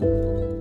Thank hum. you.